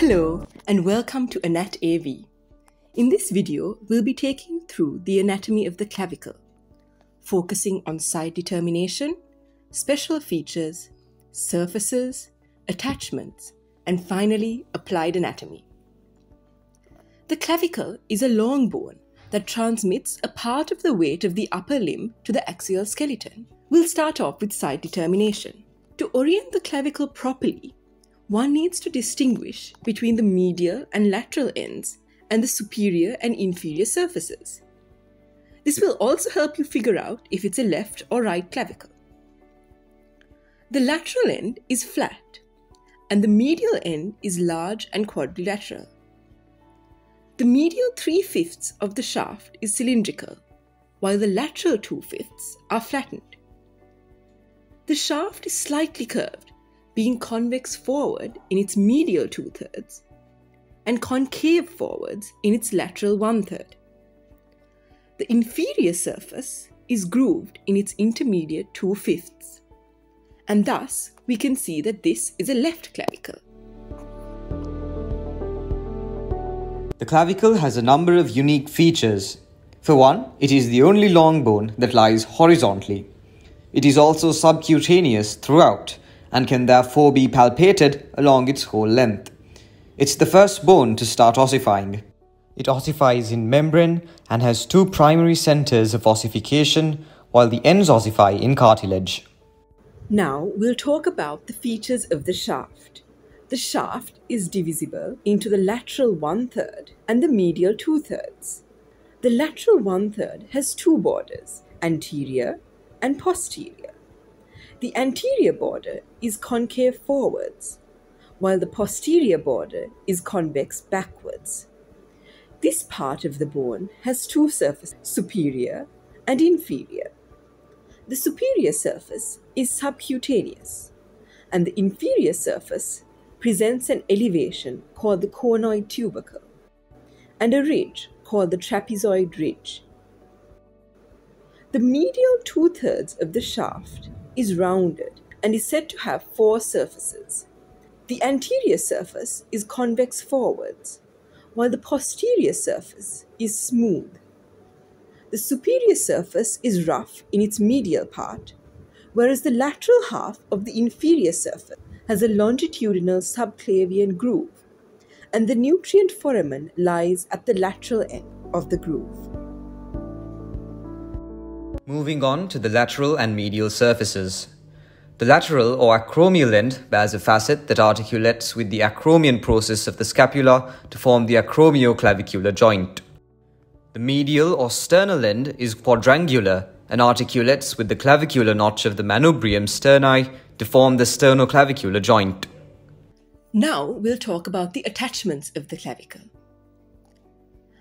Hello and welcome to Anat AV. In this video, we'll be taking through the anatomy of the clavicle, focusing on side determination, special features, surfaces, attachments, and finally applied anatomy. The clavicle is a long bone that transmits a part of the weight of the upper limb to the axial skeleton. We'll start off with side determination. To orient the clavicle properly, one needs to distinguish between the medial and lateral ends and the superior and inferior surfaces. This will also help you figure out if it's a left or right clavicle. The lateral end is flat, and the medial end is large and quadrilateral. The medial three fifths of the shaft is cylindrical, while the lateral two fifths are flattened. The shaft is slightly curved, being convex forward in its medial two thirds and concave forwards in its lateral one third. The inferior surface is grooved in its intermediate two fifths, and thus we can see that this is a left clavicle. The clavicle has a number of unique features. For one, it is the only long bone that lies horizontally. It is also subcutaneous throughout and can therefore be palpated along its whole length. It's the first bone to start ossifying. It ossifies in membrane and has two primary centers of ossification, while the ends ossify in cartilage. Now we'll talk about the features of the shaft. The shaft is divisible into the lateral one third and the medial two thirds. The lateral one third has two borders, anterior and posterior. The anterior border is concave forwards, while the posterior border is convex backwards. This part of the bone has two surfaces, superior and inferior. The superior surface is subcutaneous, and the inferior surface presents an elevation called the conoid tubercle and a ridge called the trapezoid ridge. The medial two thirds of the shaft is rounded and is said to have four surfaces. The anterior surface is convex forwards, while the posterior surface is smooth. The superior surface is rough in its medial part, whereas the lateral half of the inferior surface has a longitudinal subclavian groove, and the nutrient foramen lies at the lateral end of the groove. Moving on to the lateral and medial surfaces. The lateral or acromial end bears a facet that articulates with the acromion process of the scapula to form the acromioclavicular joint. The medial or sternal end is quadrangular and articulates with the clavicular notch of the manubrium sterni to form the sternoclavicular joint. Now we'll talk about the attachments of the clavicle.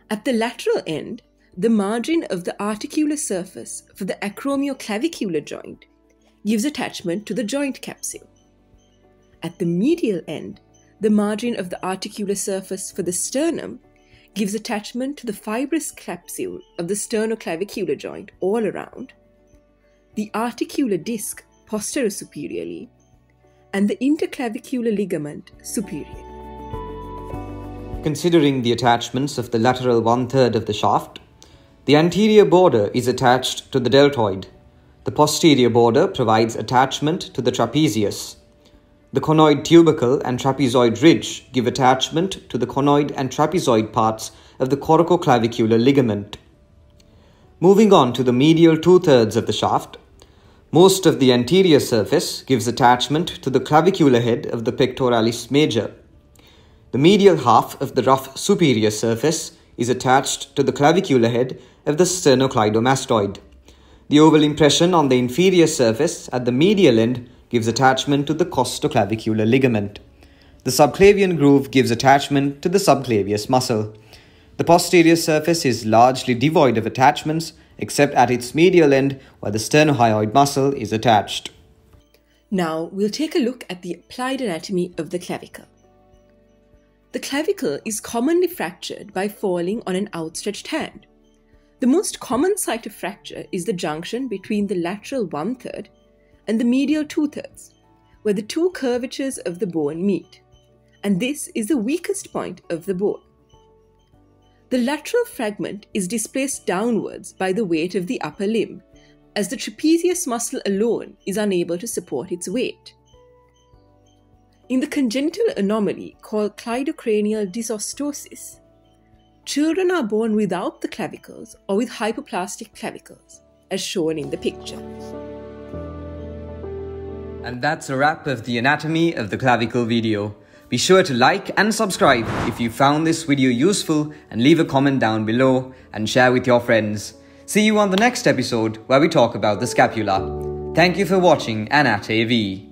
At the lateral end, the margin of the articular surface for the acromioclavicular joint gives attachment to the joint capsule. At the medial end, the margin of the articular surface for the sternum gives attachment to the fibrous capsule of the sternoclavicular joint all around, the articular disc posterosuperiorly, and the interclavicular ligament superiorly. Considering the attachments of the lateral one third of the shaft, the anterior border is attached to the deltoid. The posterior border provides attachment to the trapezius. The conoid tubercle and trapezoid ridge give attachment to the conoid and trapezoid parts of the coracoclavicular ligament. Moving on to the medial two thirds of the shaft, most of the anterior surface gives attachment to the clavicular head of the pectoralis major. The medial half of the rough superior surface is attached to the clavicular head of the sternocleidomastoid. The oval impression on the inferior surface at the medial end gives attachment to the costoclavicular ligament. The subclavian groove gives attachment to the subclavius muscle. The posterior surface is largely devoid of attachments except at its medial end where the sternohyoid muscle is attached. Now we'll take a look at the applied anatomy of the clavicle. The clavicle is commonly fractured by falling on an outstretched hand. The most common site of fracture is the junction between the lateral one third and the medial two thirds, where the two curvatures of the bone meet, and this is the weakest point of the bone. The lateral fragment is displaced downwards by the weight of the upper limb, as the trapezius muscle alone is unable to support its weight. In the congenital anomaly called cleidocranial dysostosis, children are born without the clavicles or with hypoplastic clavicles, as shown in the picture. And that's a wrap of the anatomy of the clavicle video. Be sure to like and subscribe if you found this video useful and leave a comment down below and share with your friends. See you on the next episode where we talk about the scapula. Thank you for watching Anat AV.